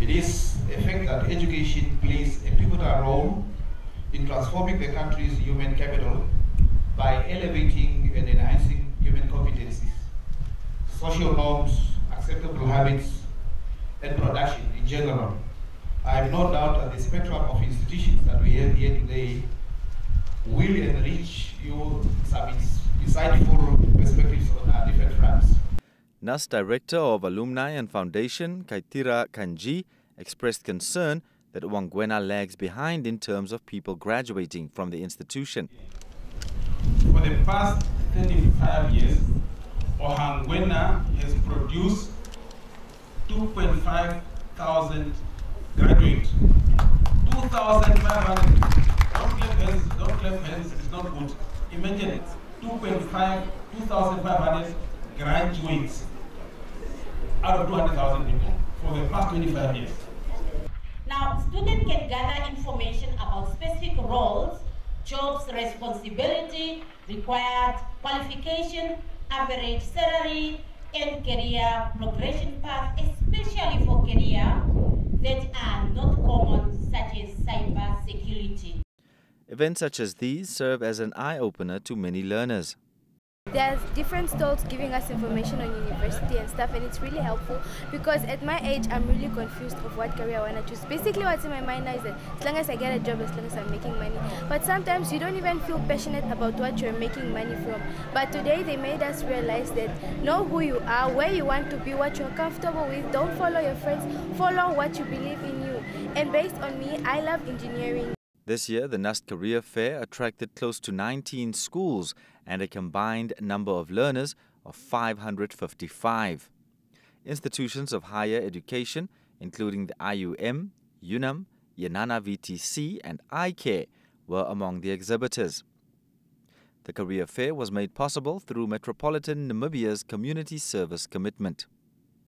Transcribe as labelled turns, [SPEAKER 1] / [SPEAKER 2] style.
[SPEAKER 1] It is a fact that education plays a pivotal role in transforming the country's human capital by elevating and enhancing human competencies, social norms, acceptable habits, and production in general. I have no doubt that the spectrum of institutions that we have here today will enrich you some insightful perspectives on our different fronts.
[SPEAKER 2] NUST Director of Alumni and Foundation, Kaitira Kanji, expressed concern that Ohangwena lags behind in terms of people graduating from the institution.
[SPEAKER 3] For the past 35 years, Ohangwena has produced 2.5 thousand graduates. 2,500. Don't clap hands, don't clap hands, it's not good. Imagine it. 2.5, 2,500 graduates out of 200,000 people for the past 25 years.
[SPEAKER 4] Now, students can gather information about specific roles, jobs, responsibility, required qualification, average salary, and career progression path, especially for career that are not common, such as cyber security.
[SPEAKER 2] Events such as these serve as an eye opener to many learners.
[SPEAKER 5] There's different stalls giving us information on university and stuff, and it's really helpful because at my age, I'm really confused of what career I want to choose. Basically, what's in my mind now is that as long as I get a job, as long as I'm making money. But sometimes you don't even feel passionate about what you're making money from. But today, they made us realize that know who you are, where you want to be, what you're comfortable with. Don't follow your friends, follow what you believe in you. And based on me, I love engineering.
[SPEAKER 2] This year, the NUST Career Fair attracted close to 19 schools and a combined number of learners of 555. Institutions of higher education, including the IUM, UNAM, Eenhana VTC, and iCare, were among the exhibitors. The career fair was made possible through Metropolitan Namibia's community service commitment.